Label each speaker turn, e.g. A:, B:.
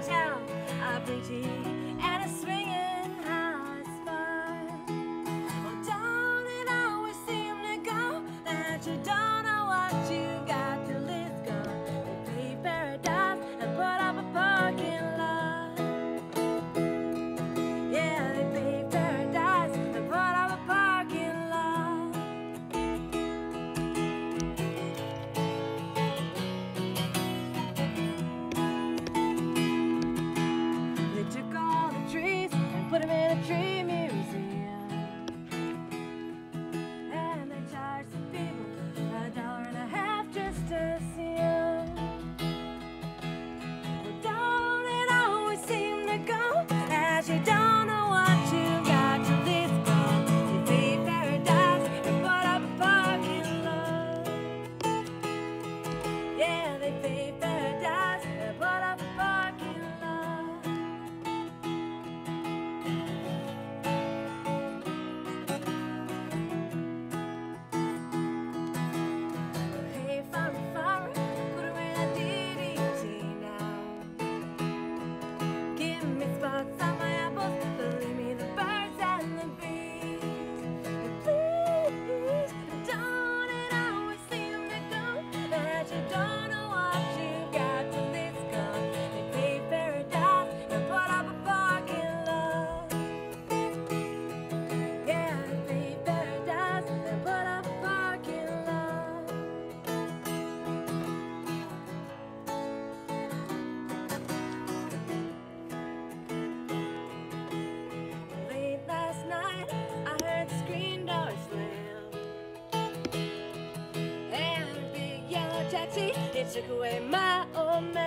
A: I pray to. I'm in a dreamy. took away my own.